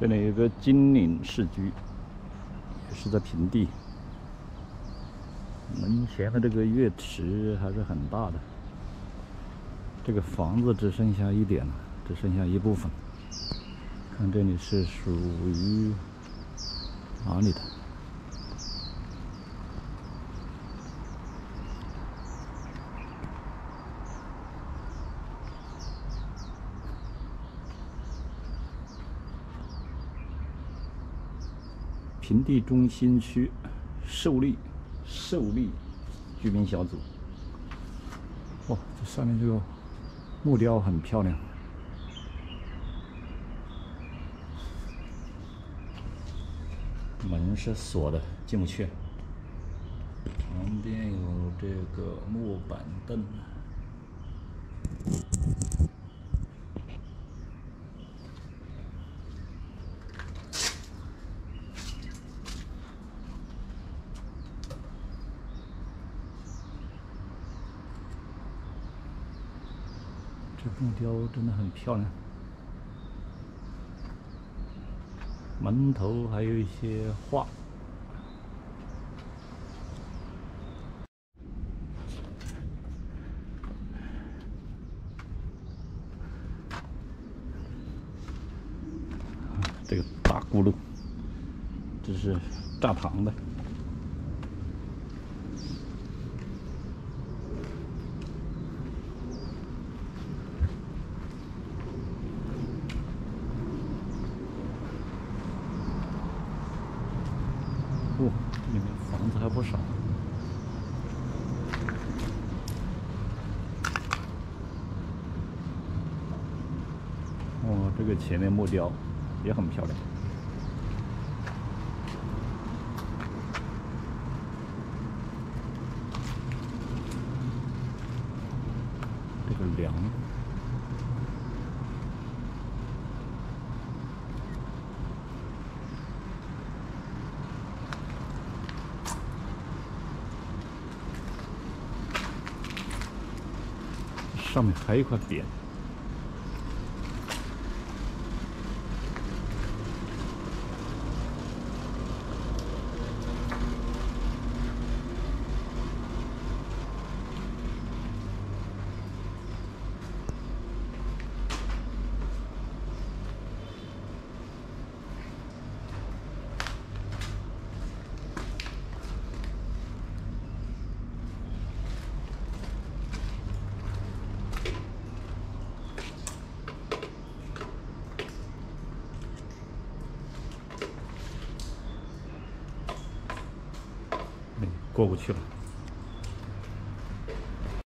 这里有个金陵市居，也是在平地。门前的这个月池还是很大的。这个房子只剩下一点了，只剩下一部分。看这里是属于哪里的？平地中心区受力受力居民小组。哇，这上面这个木雕很漂亮。门是锁的，进不去。旁边有这个木板凳。这木雕真的很漂亮，门头还有一些画。这个大轱辘，这是榨糖的。哦，里面房子还不少。哦，这个前面木雕也很漂亮。这个梁。上面还有一块匾。过不去了。